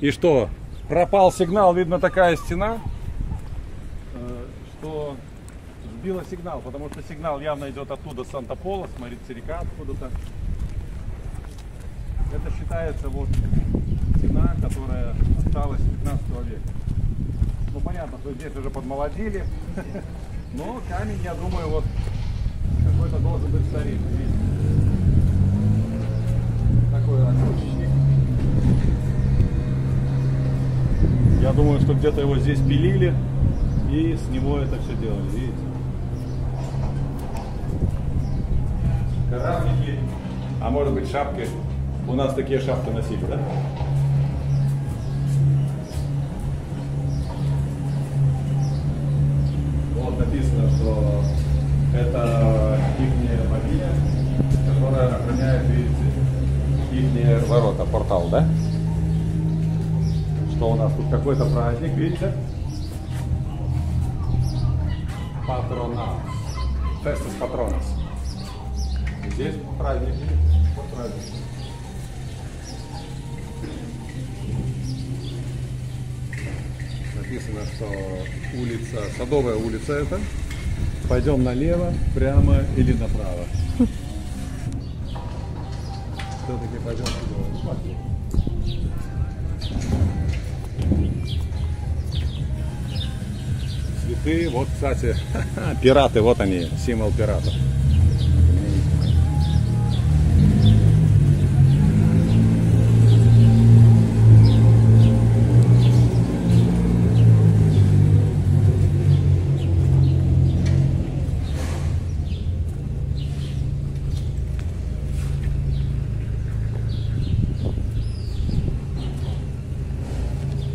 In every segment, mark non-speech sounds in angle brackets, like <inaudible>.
И что? Пропал сигнал, видно такая стена, э, что сбила сигнал, потому что сигнал явно идет оттуда, с Санта-Пола, смотрите, река откуда-то. Это считается вот стена, которая осталась с 15 века. Ну понятно, что здесь уже подмолодили, <laughs> но камень, я думаю, вот какой-то должен быть старинный. Такой окурочник. Я думаю, что где-то его здесь пилили и с него это все делали, видите? Каравники, а может быть шапки. У нас такие шапки носили, да? Вот написано, что это их богиня, которая охраняет, видите, их ворота, портал, да? Что у нас тут какой-то праздник, видите? Патрона. Фестус Патронус. Здесь праздник? Вот праздник. Написано, что улица, Садовая улица это. Пойдем налево, прямо или направо. Все-таки пойдем туда. Цветы, вот, кстати, <laughs> пираты, вот они, символ пиратов.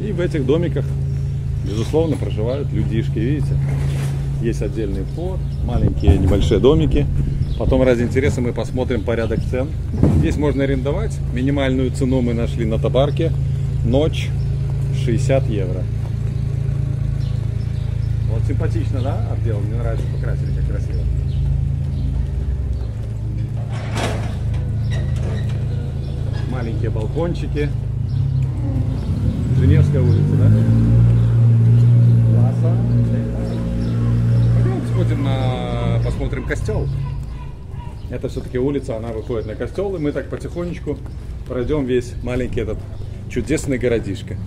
И в этих домиках, безусловно, проживают людишки, видите? Есть отдельный вход, маленькие небольшие домики. Потом ради интереса мы посмотрим порядок цен. Здесь можно арендовать. Минимальную цену мы нашли на табарке. Ночь 60 евро. Вот симпатично, да, отдел? Мне нравится, покрасили, как красиво. Маленькие балкончики. Женевская улица, да? Класса. Пойдем сходим на... посмотрим костел. Это все-таки улица, она выходит на костел, и мы так потихонечку пройдем весь маленький этот чудесный городишко.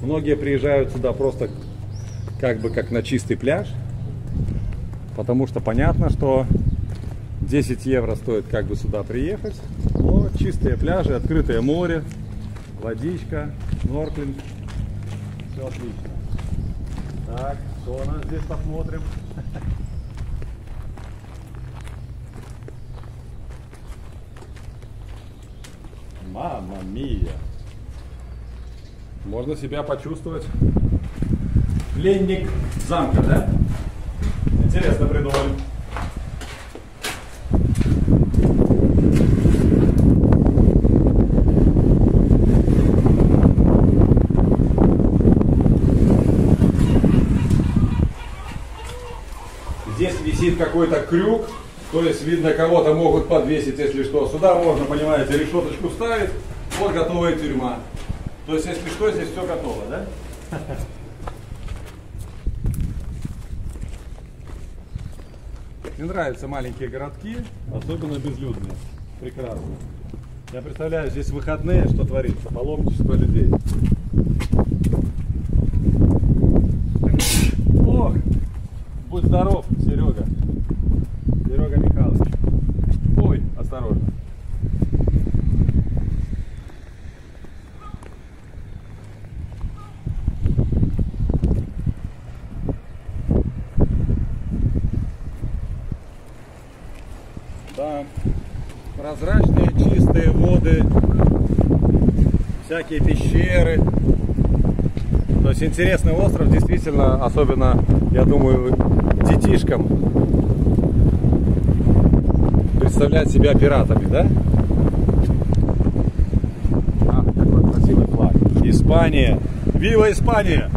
Многие приезжают сюда просто как бы как на чистый пляж, потому что понятно, что 10 евро стоит как бы сюда приехать. Но чистые пляжи, открытое море, водичка, норклинг. Все отлично. Так, что у нас здесь посмотрим? <laughs> Мама мия! Можно себя почувствовать пленник замка, да? Интересно придумали. Висит какой-то крюк, то есть видно кого-то могут подвесить, если что. Сюда можно, понимаете, решеточку ставить, вот готовая тюрьма. То есть, если что, здесь все готово, да? Мне нравятся маленькие городки, особенно безлюдные. Прекрасно. Я представляю, здесь выходные, что творится, паломничество людей. Ох, будь здоров, всякие пещеры. То есть интересный остров, действительно, особенно, я думаю, детишкам представлять себя пиратами, да? А, какой красивый флаг. Испания! Вива Испания!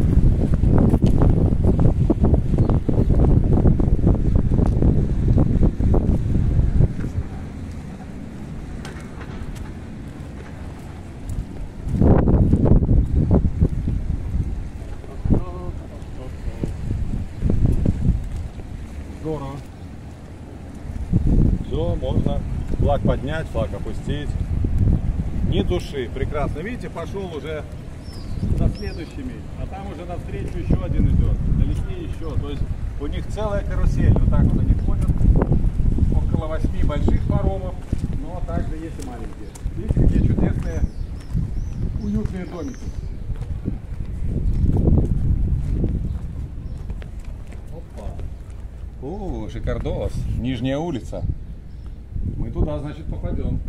Флаг поднять, флаг опустить. Ни души. Прекрасно. Видите, пошел уже за следующими. А там уже навстречу еще один идет. Далеке еще. То есть у них целая карусель. Вот так вот они ходят. Около восьми больших паромов. Но также есть и маленькие. Видите, какие чудесные уютные домики. Опа. О, Шикардос. Нижняя улица. Мы туда, значит, попадем.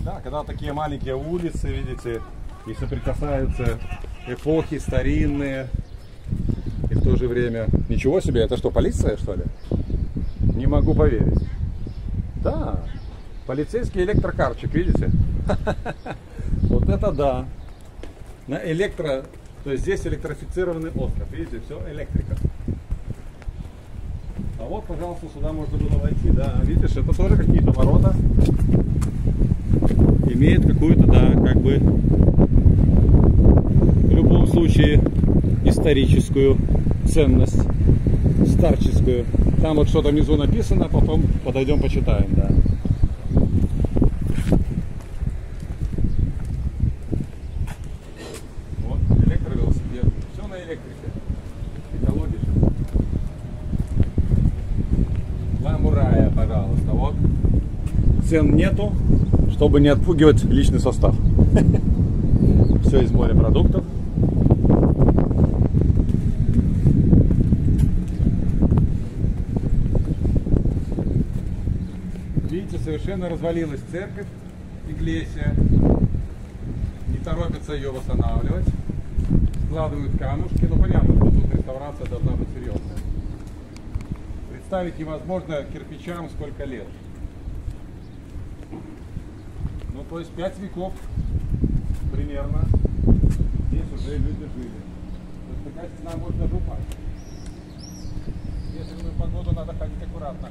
Да, когда такие маленькие улицы, видите, и соприкасаются эпохи старинные, и в то же время... Ничего себе, это что, полиция, что ли? Не могу поверить. Да, полицейский электрокарчик, видите? <laughs> Вот это да. На электро... То есть здесь электрифицированный остров. Видите, все электрика. А вот, пожалуйста, сюда можно было войти. Да, видишь, это тоже какие-то ворота. Имеет какую-то, да, как бы в любом случае историческую ценность, старческую. Там вот что-то внизу написано, потом подойдем почитаем, да. Вот, электровелосипед. Все на электрике. Экология. Ламурая, пожалуйста. Вот. Цен нету, чтобы не отпугивать личный состав. <laughs> Все из морепродуктов. Видите, совершенно развалилась церковь, иглесия. Не торопятся ее восстанавливать. Складывают камушки. Ну понятно, что тут реставрация должна быть серьезная. Представить невозможно кирпичам сколько лет. Ну то есть пять веков примерно здесь уже люди жили. То есть такая стена может даже упасть. В ветреную погоду надо ходить аккуратно.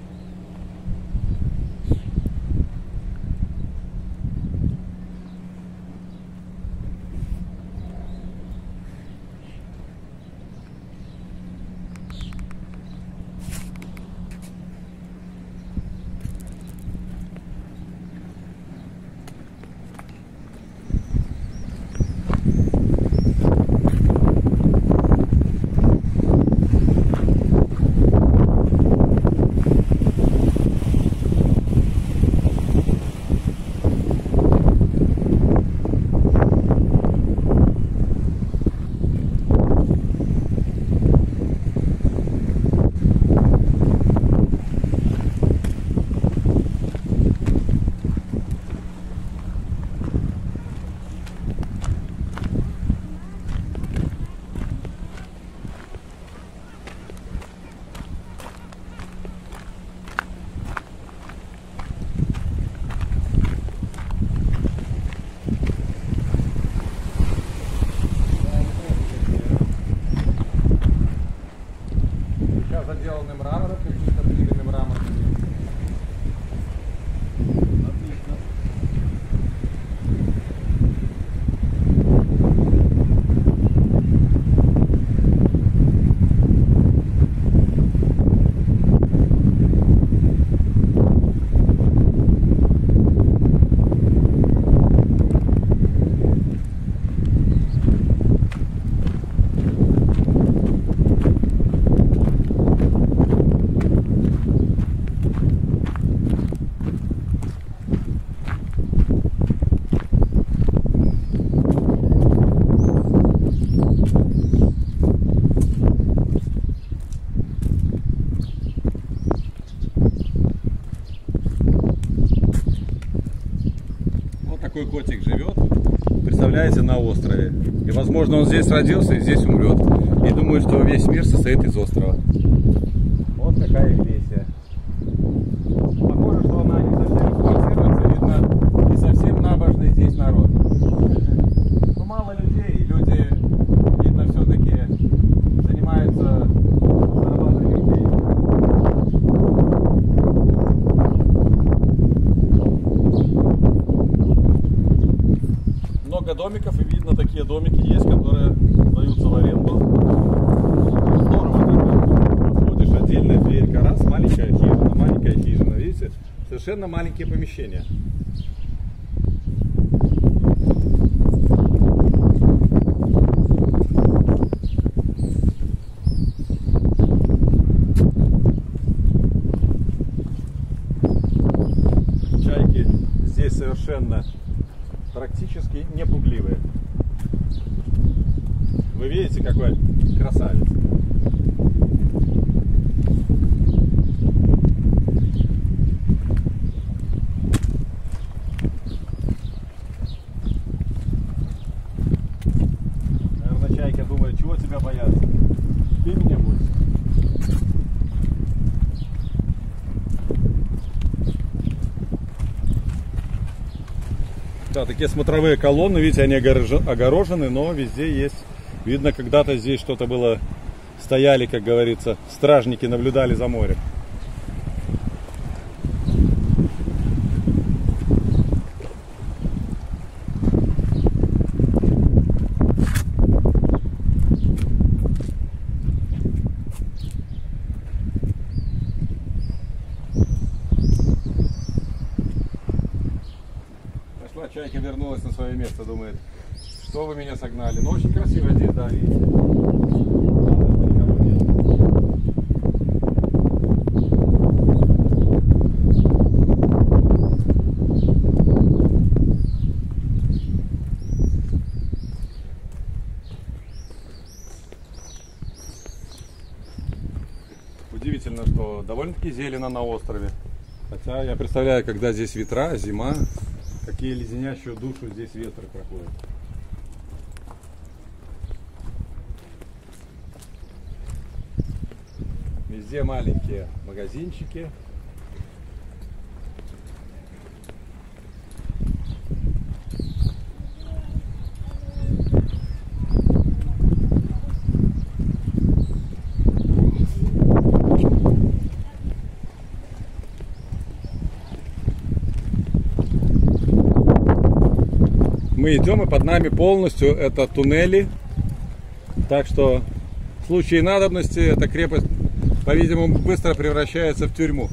Представляете, на острове. И, возможно, он здесь родился и здесь умрет. И думаю, что весь мир состоит из острова. Вот какая Иглесия. Похоже, что она не совсем эксплуатируется. Видно, не совсем набожный здесь народ. Ну, мало людей, люди, видно, все домиков, и видно, такие домики есть, которые даются в аренду. Здорово так. Подходишь, отдельная дверька, раз, маленькая хижина, маленькая хижина, видите? Совершенно маленькие помещения. Чайки здесь совершенно практически не пугливые. Вы видите, какой красавец? Наверное, чайка думает, чего тебя бояться? Ты меня бойся. Да, такие смотровые колонны, видите, они огорож- огорожены, но везде есть. Видно, когда-то здесь что-то было, стояли, как говорится, стражники наблюдали за морем. Пошла чайка, вернулась на свое место, думает, что вы меня согнали. Ну, очень красиво здесь, да, видите. Удивительно, что довольно-таки зелено на острове. Хотя я представляю, когда здесь ветра, зима, какие леденящую душу здесь ветры проходят. Везде маленькие магазинчики. Мы идем, и под нами полностью это туннели. Так что в случае надобности эта крепость, по-видимому, быстро превращается в тюрьму.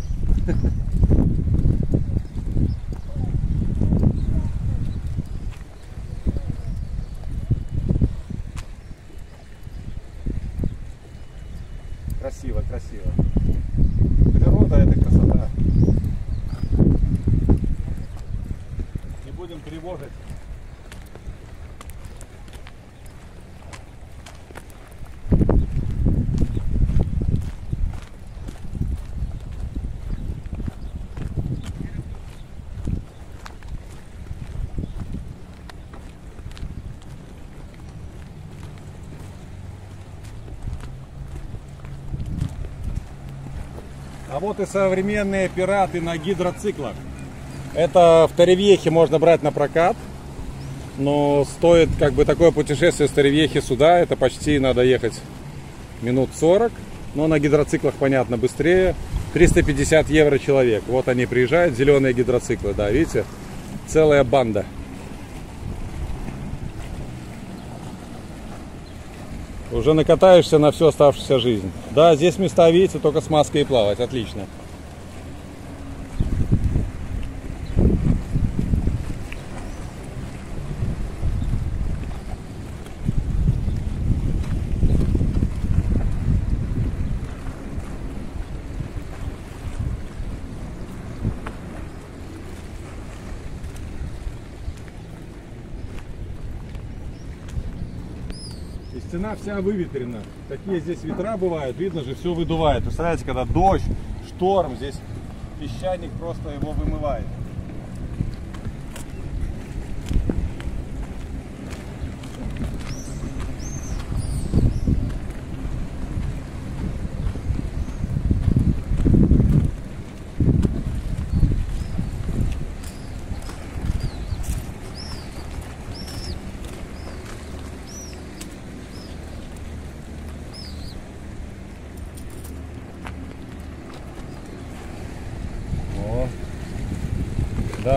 Красиво, красиво. Природа это красота. Не будем тревожить Вот и современные пираты на гидроциклах. Это в Торевьехе можно брать на прокат. Но стоит как бы такое путешествие с Торевьехи сюда. Это почти надо ехать минут 40. Но на гидроциклах, понятно, быстрее. 350 евро человек. Вот они приезжают, зеленые гидроциклы, да, видите? Целая банда. Уже накатаешься на всю оставшуюся жизнь. Да, здесь места, видите, только с маской и плавать. Отлично. Стена вся выветрена. Такие здесь ветра бывают, видно же, все выдувает. Представляете, когда дождь, шторм, здесь песчаник просто его вымывает.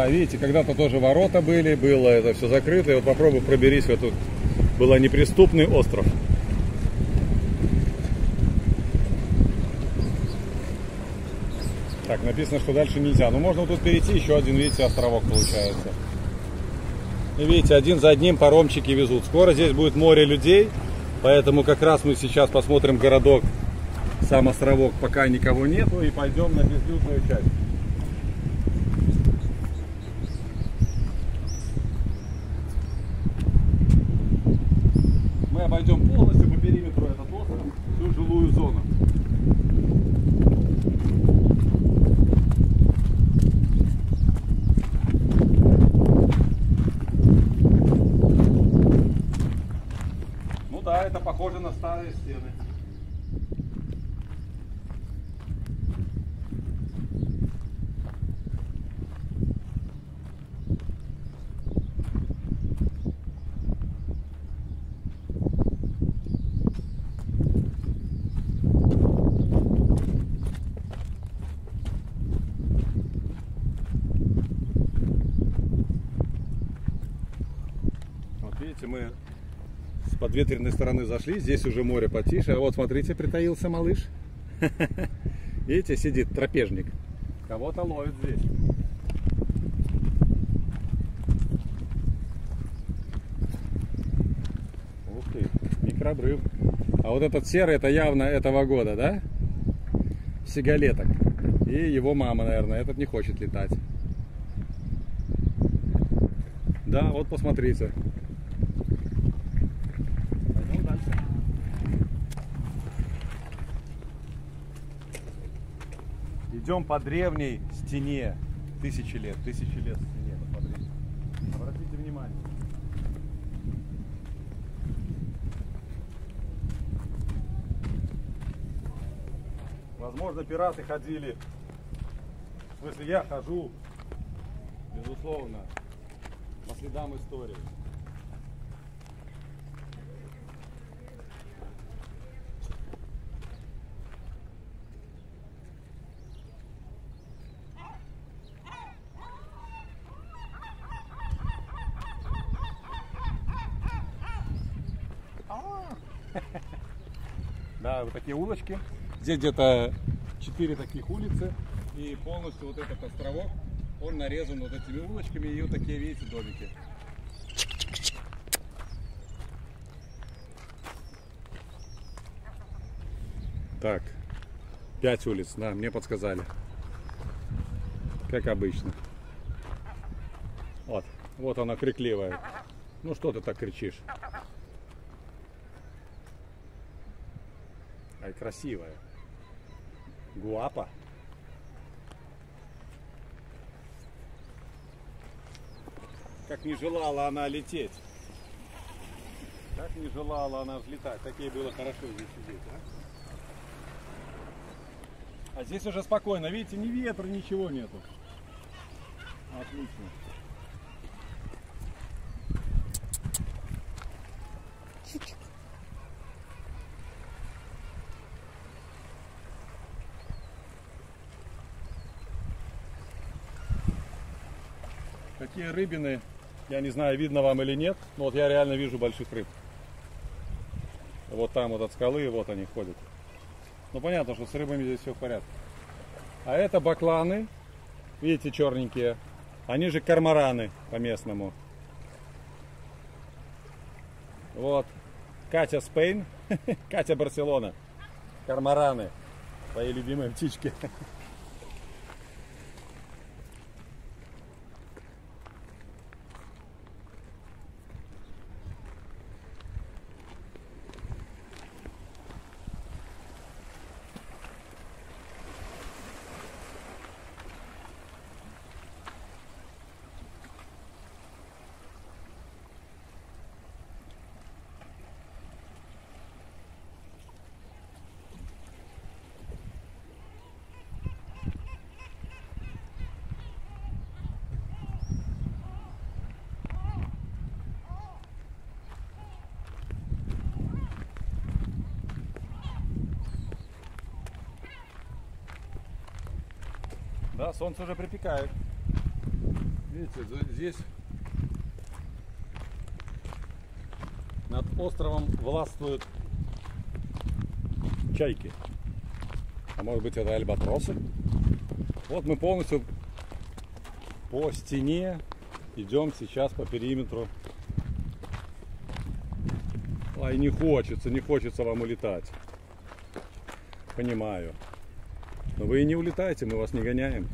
Видите, когда-то тоже ворота были, было это все закрыто. И вот попробуй проберись в этот, было неприступный остров. Так, написано, что дальше нельзя. Ну, можно вот тут перейти, еще один, видите, островок получается. И видите, один за одним паромчики везут. Скоро здесь будет море людей, поэтому как раз мы сейчас посмотрим городок, сам островок, пока никого нету, и пойдем на безлюдную часть. Мы обойдем полностью по периметру этот остров, всю жилую зону. Ну да, это похоже на старые стены. Вот видите, мы с подветренной стороны зашли, здесь уже море потише. А вот смотрите, притаился малыш. <laughs> Видите, сидит трапежник. Кого-то ловит здесь. Ух ты, микрообрыв. А вот этот серый, это явно этого года, да? Сигалеток. И его мама, наверное, этот не хочет летать. Да, вот посмотрите. Пойдем дальше. Идем по древней стене. Тысячи лет, тысячи лет стене. Посмотрите. Обратите внимание. Возможно, пираты ходили. В смысле, я хожу, безусловно, по следам истории. Да, вот такие улочки. Здесь где-то 4 таких улицы. И полностью вот этот островок, он нарезан вот этими улочками. И вот такие, видите, домики. Так, 5 улиц, да, мне подсказали. Как обычно. Вот, вот она крикливая. Ну что ты так кричишь? Ай, красивая. Гуапа. Как не желала она лететь. Как не желала она взлетать. Так ей было хорошо здесь сидеть, а? А здесь уже спокойно. Видите, ни ветра, ничего нету. Отлично. Такие рыбины, я не знаю, видно вам или нет, но вот я реально вижу больших рыб. Вот там вот от скалы, вот они ходят. Ну понятно, что с рыбами здесь все в порядке. А это бакланы, видите, черненькие. Они же кармараны по-местному. Вот. Катя Спейн, <laughs> Катя Барселона. Кармараны. Твои любимые птички. <laughs> солнце уже припекает. Видите, здесь над островом властвуют чайки. А может быть это альбатросы? Вот мы полностью по стене идем сейчас по периметру. Ай, не хочется, не хочется вам улетать. Понимаю. Но вы и не улетаете, мы вас не гоняем.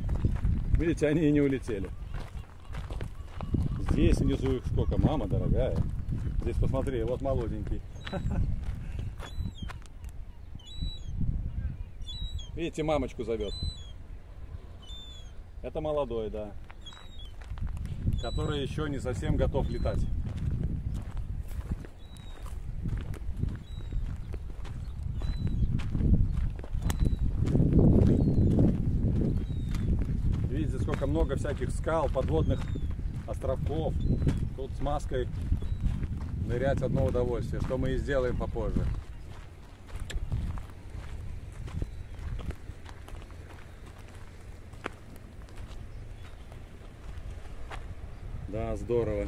Видите, они и не улетели. Здесь внизу их сколько, мама дорогая. Здесь посмотри, вот молоденький. <laughs> Видите, мамочку зовет. Это молодой, да. Который еще не совсем готов летать. Видите, сколько много всяких скал, подводных островков. Тут с маской нырять одно удовольствие, что мы и сделаем попозже. Да, здорово.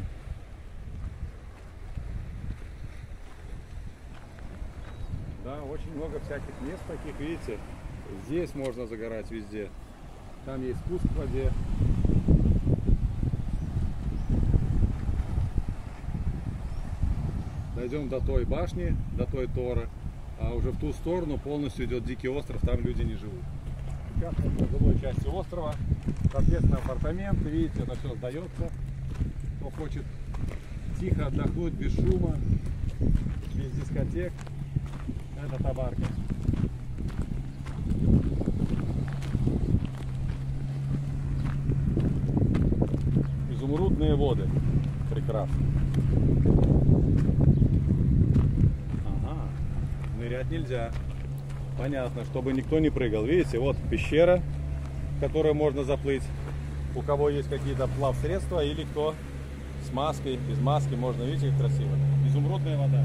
Да, очень много всяких мест таких, видите. Здесь можно загорать везде. Там есть спуск в воде. Дойдем до той башни, до той торы. А уже в ту сторону полностью идет дикий остров, там люди не живут. Сейчас мы в жилой части острова. Соответственно, апартаменты, видите, это все сдается. Кто хочет тихо отдохнуть, без шума, без дискотек, это табарка. Изумрудные воды. Прекрасно. Нырять нельзя. Понятно, чтобы никто не прыгал. Видите, вот пещера, в которую можно заплыть. У кого есть какие-то плав-средства или кто с маской, без маски, можно, видите, как красиво. Изумрудная вода.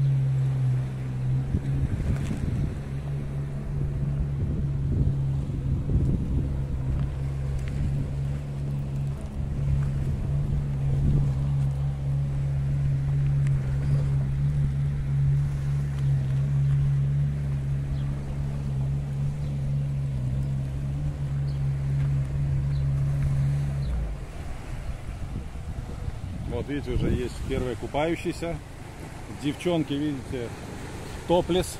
Вот видите, уже есть первые купающиеся. Девчонки, видите, топлес.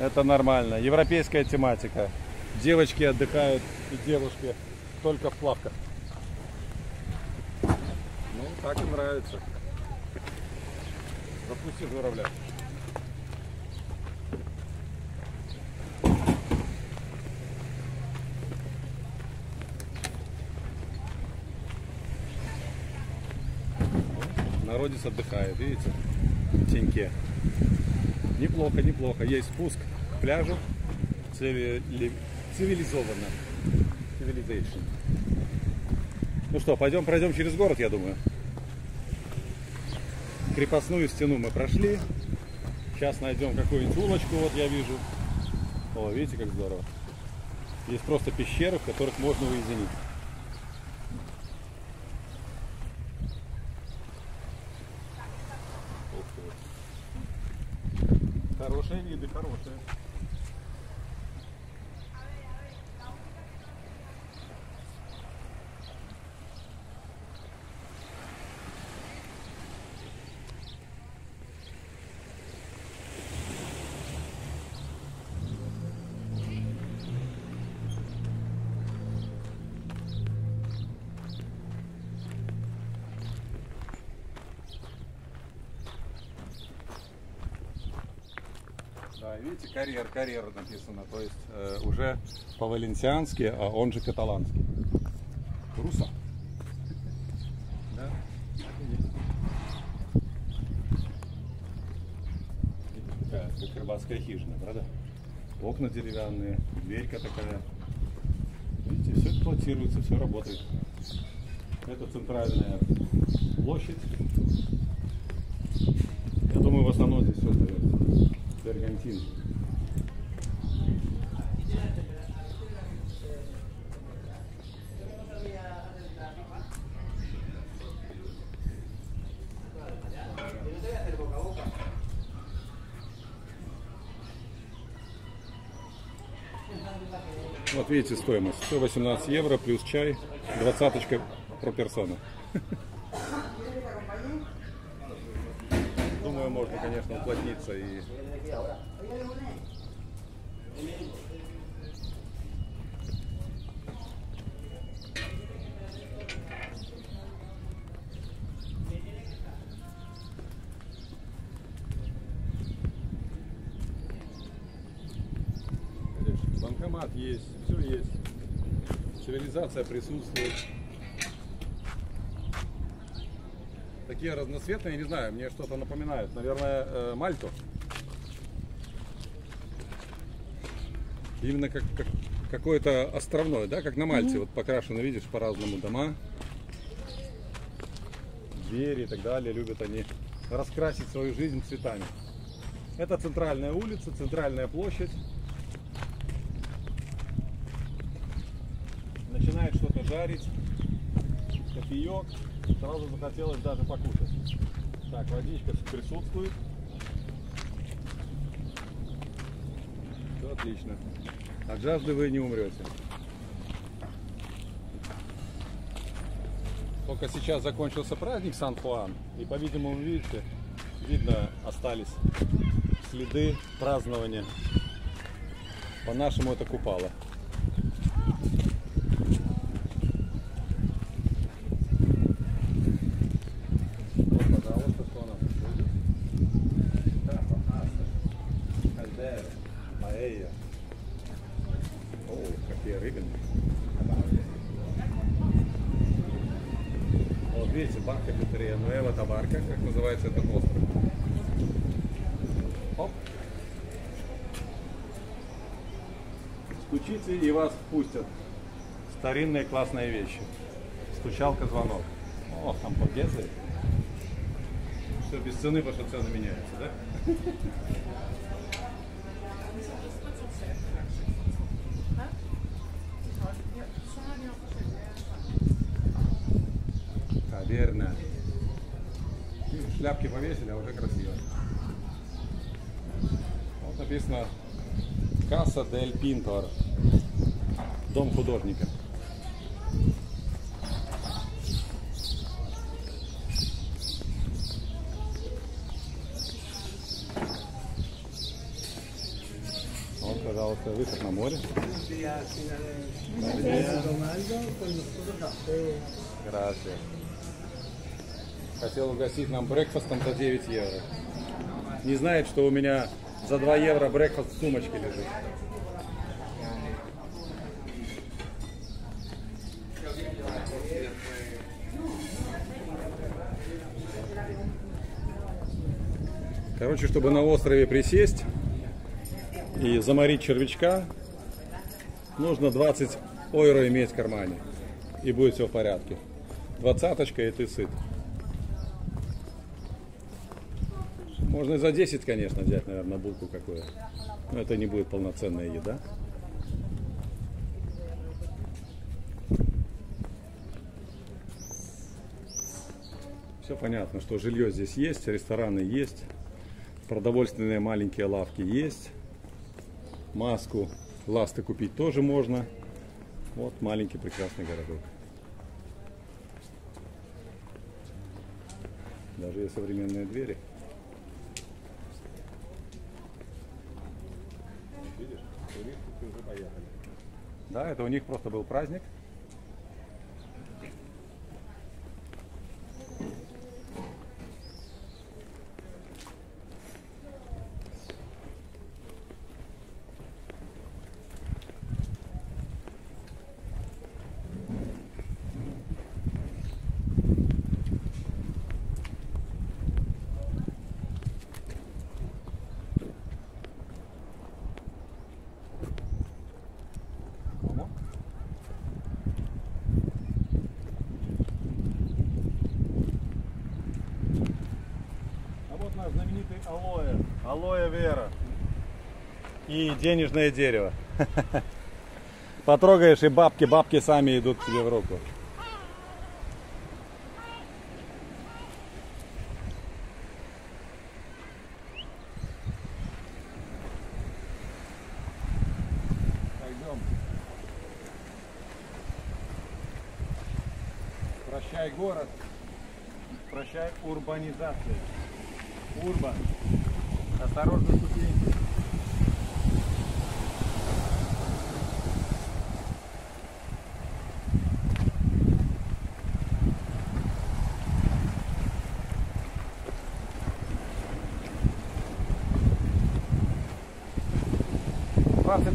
Это нормально. Европейская тематика. Девочки отдыхают и девушки только в плавках. Ну, так и нравится. Запусти журавля. Народец отдыхает, видите? В теньке. Неплохо, неплохо. Есть спуск к пляжу. Цивили... Цивилизованно. Civilization. Ну что, пойдем пройдем через город, я думаю. Крепостную стену мы прошли. Сейчас найдем какую-нибудь улочку, вот я вижу. О, видите, как здорово. Есть просто пещеры, в которых можно уединить. Хорошие виды, хорошие. Да, видите, карьер, карьер написано, то есть э, уже по-валенсиански, а он же каталанский. Руса. Да, Такая, рыбацкая хижина, правда? Окна деревянные, дверька такая. Видите, все эксплуатируется, все работает. Это центральная площадь. Бригантин. Вот видите стоимость. 118 евро плюс чай. Двадцаточка про персона. <laughs> Думаю, можно, конечно, уплотниться и Банкомат есть, все есть. Цивилизация присутствует. Такие разноцветные, не знаю, мне что-то напоминает. Наверное, э, Мальту. Именно как, как какое-то островное, да, как на Мальте. Вот покрашены, видишь, по-разному дома. Двери и так далее. Любят они раскрасить свою жизнь цветами. Это центральная улица, центральная площадь. Начинает что-то жарить. Кофеек. Сразу захотелось даже покушать. Так, водичка присутствует. Все отлично. От жажды вы не умрете. Только сейчас закончился праздник Сан-Хуан. И, по-видимому, видите, видно, остались следы празднования. По-нашему это купало. Вот, пожалуйста, что у нас тут будет? Тапа, кальдера, паэйя. О, какие рыбины. Вот видите, барка Петерия Нуэва Табарка, как называется этот остров. Оп. Стучите и вас впустят. Старинные классные вещи. Стучалка, звонок. О, хамбургезы. Все без цены, потому что цены меняются, да? Каверна. Шляпки повесили, а уже красиво. Вот написано Касса дель Пинтор. Дом художника. Вот, пожалуйста, выход на море. Gracias. Хотел угостить нам брекфастом за 9 евро. Не знает, что у меня за 2 евро брекфаст в сумочке лежит. Короче, чтобы на острове присесть и заморить червячка, нужно 20 ойро иметь в кармане. И будет все в порядке. Двадцаточка и ты сыт. Можно и за 10, конечно, взять, наверное, булку какую. Но это не будет полноценная еда. Все понятно, что жилье здесь есть, рестораны есть, продовольственные маленькие лавки есть, маску, ласты купить тоже можно. Вот маленький прекрасный городок. Даже есть современные двери. Видишь, уже поехали. Да, это у них просто был праздник. Вера и денежное дерево. <laughs> Потрогаешь и бабки, бабки сами идут тебе в руку.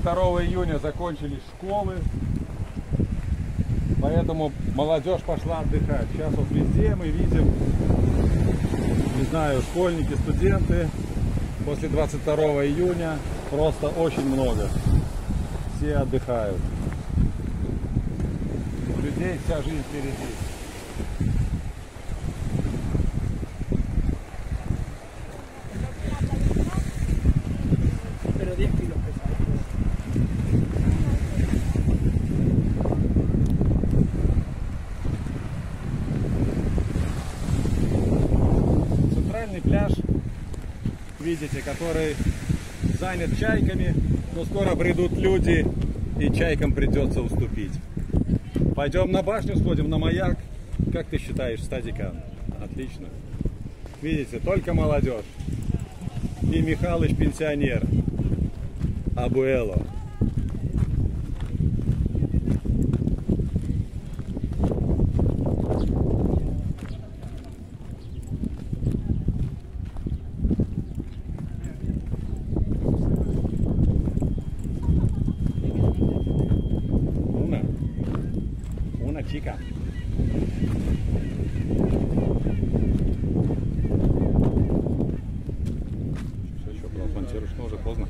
22 июня закончились школы, поэтому молодежь пошла отдыхать. Сейчас вот везде мы видим, не знаю, школьники, студенты. После 22 июня просто очень много. Все отдыхают. У людей вся жизнь впереди. Видите, который занят чайками, но скоро придут люди, и чайкам придется уступить. Пойдем на башню, сходим на маяк. Как ты считаешь, стадика? Отлично. Видите, только молодежь. И Михалыч пенсионер. Абуэло. Una. Una chica. Все, еще монтируешь, но уже поздно.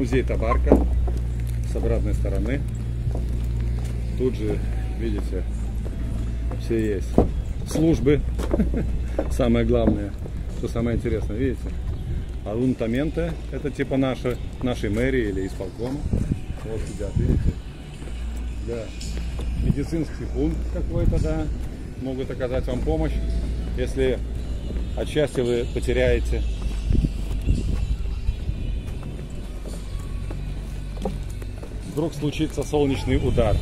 Музей Табарка с обратной стороны. Тут же, видите, все есть. Службы. <laughs> Самое главное, что самое интересное, видите? Алунтаменты, это типа наши, нашей мэрии или исполкома. Вот сидят, видите? Да. Медицинский пункт какой-то, да. Могут оказать вам помощь, если отчасти вы потеряете. Вдруг случится солнечный удар.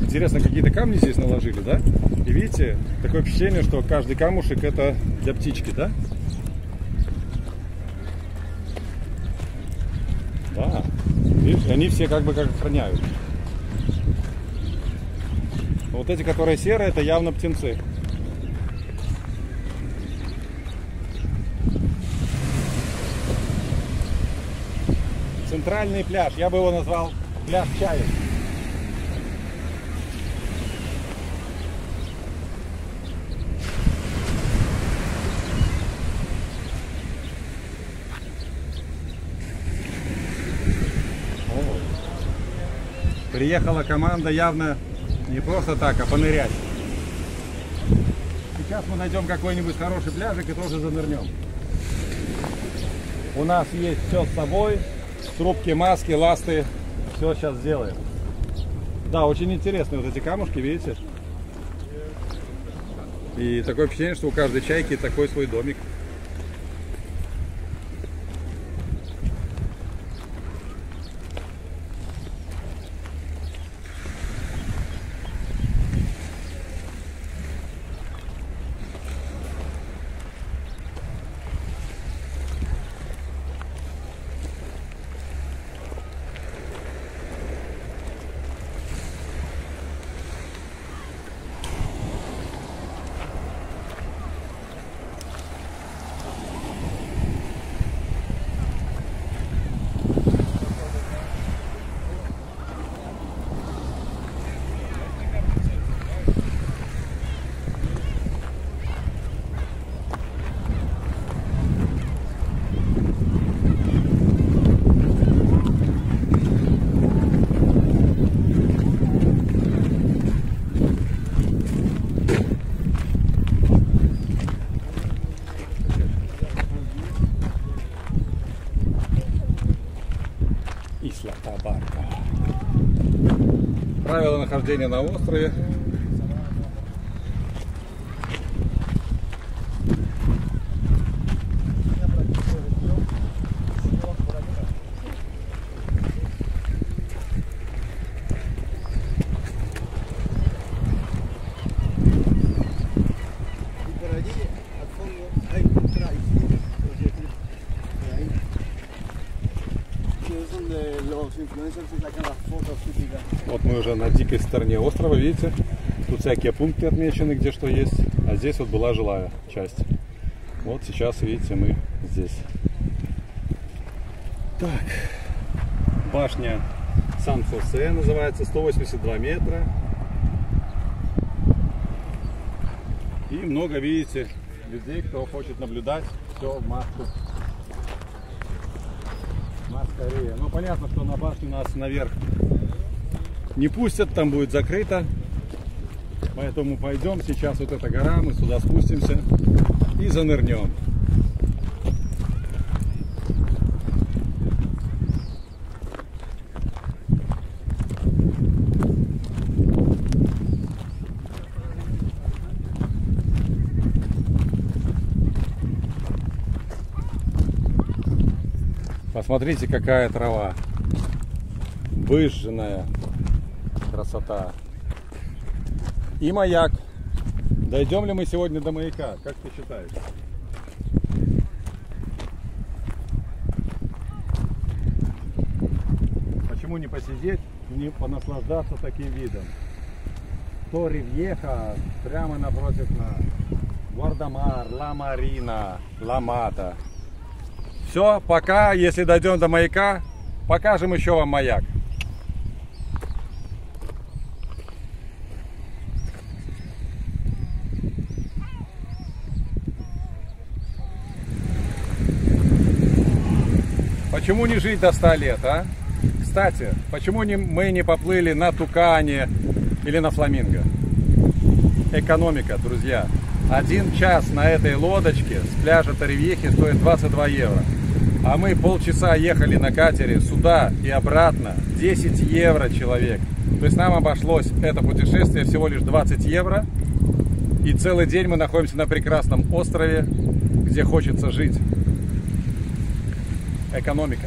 Интересно, какие-то камни здесь наложили, да? И видите, такое впечатление, что каждый камушек это для птички, да? Да. Видишь, они все как бы как охраняют. Вот эти, которые серые, это явно птенцы. Центральный пляж, я бы его назвал пляж чаек. Приехала команда явно не просто так, а понырять. Сейчас мы найдем какой-нибудь хороший пляжик и тоже занырнем. У нас есть все с собой. Трубки, маски, ласты. Все сейчас сделаем. Да, очень интересные вот эти камушки, видите? И такое впечатление, что у каждой чайки такой свой домик. Нахождения на острове. Вот мы уже на дикой стороне острова, видите? Тут всякие пункты отмечены, где что есть. А здесь вот была жилая часть. Вот сейчас, видите, мы здесь. Так. Башня Сан-Хосе называется, 182 метра. И много, видите, людей, кто хочет наблюдать все в маску. Маскарея. Ну, понятно, что на башню нас наверх не пустят, там будет закрыто. Поэтому пойдем, сейчас вот эта гора, мы сюда спустимся и занырнем. Посмотрите, какая трава. Выжженная. Красота. И маяк. Дойдем ли мы сегодня до маяка? Как ты считаешь? Почему не посидеть, не понаслаждаться таким видом? То Ривьеха прямо напротив нас. Гвардамар, Ла Марина, Ла Мата. Все, пока, если дойдем до маяка, покажем еще вам маяк. Почему не жить до 100 лет, а? Кстати, почему не, мы не поплыли на Тукане или на Фламинго? Экономика, друзья. Один час на этой лодочке с пляжа Таревьехи стоит 22 евро. А мы полчаса ехали на катере сюда и обратно. 10 евро человек. То есть нам обошлось это путешествие всего лишь 20 евро. И целый день мы находимся на прекрасном острове, где хочется жить. Экономика.